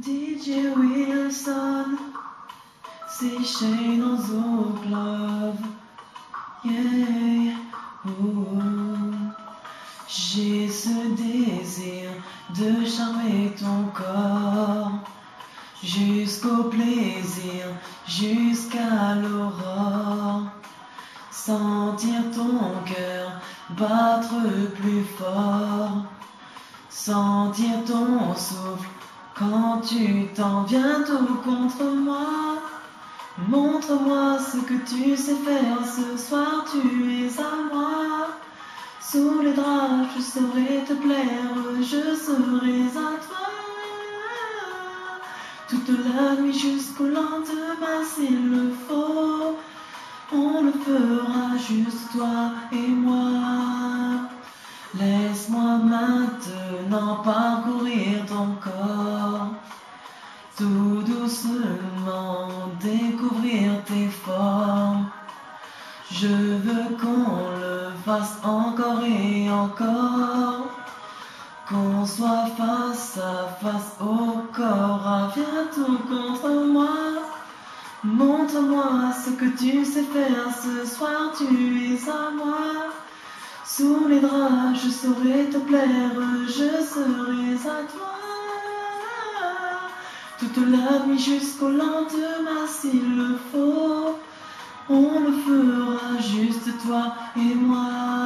DJ Wilson, c'est Shayna's Oak Love. Yeah, oh. J'ai ce désir de charmer ton corps jusqu'au plaisir, jusqu'à l'aurore. Sentir ton cœur battre plus fort, sentir ton souffle quand tu t'en viens tout contre moi. Montre-moi ce que tu sais faire ce soir, tu es à moi. Sous les draps, je saurai te plaire, je serai à toi. Toute la nuit jusqu'au lendemain s'il le faut, on le fera juste toi et moi. Parcourir ton corps, tout doucement découvrir tes formes. Je veux qu'on le fasse encore et encore, qu'on soit face à face au corps. Viens tout contre moi, montre-moi ce que tu sais faire ce soir, tu es à moi. Sous les draps, je saurai te plaire, je serai à toi. Toute la nuit jusqu'au lendemain s'il le faut, on le fera juste toi et moi.